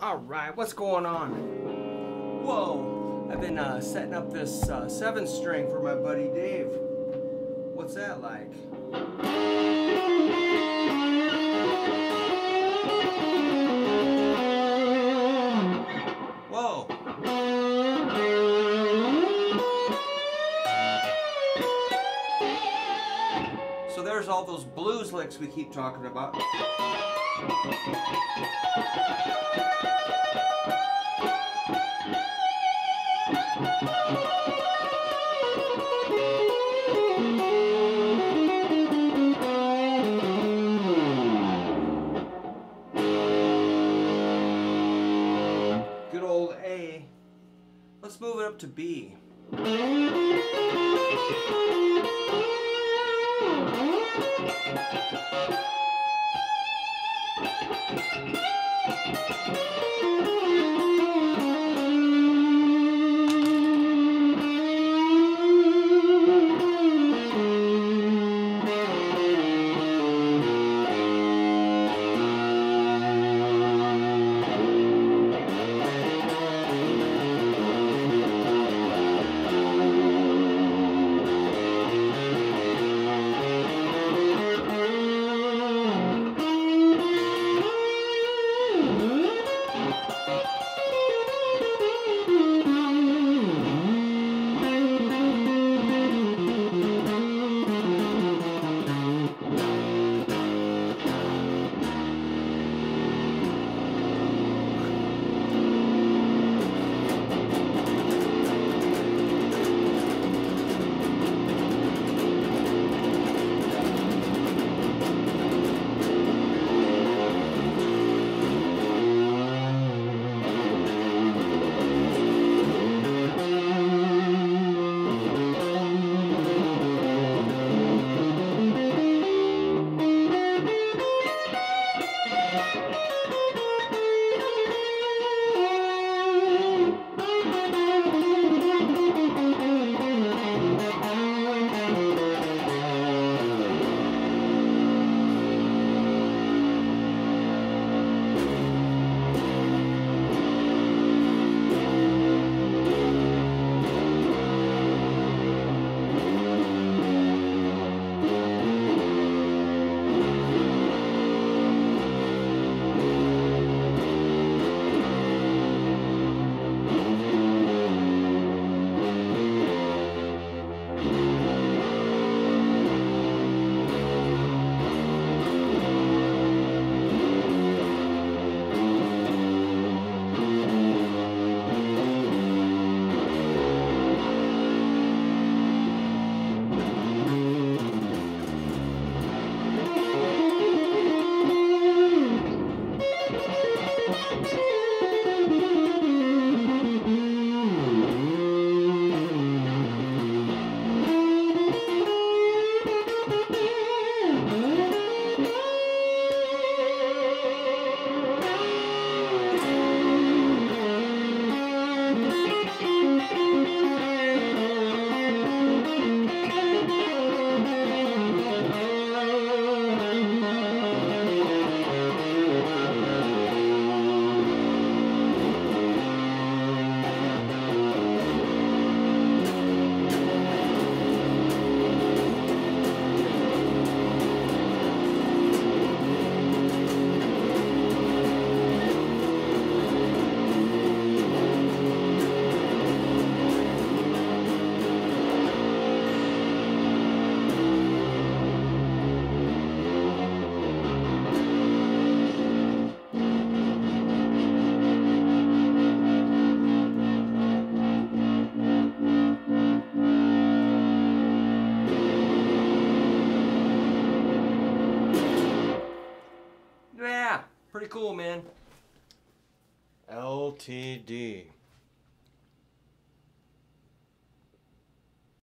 Alright, what's going on? Whoa, I've been uh, setting up this uh, 7 string for my buddy Dave. What's that like? Whoa. So there's all those blues licks we keep talking about. Good old A. Let's move it up to B. Thank you. Yeah, pretty cool, man. LTD.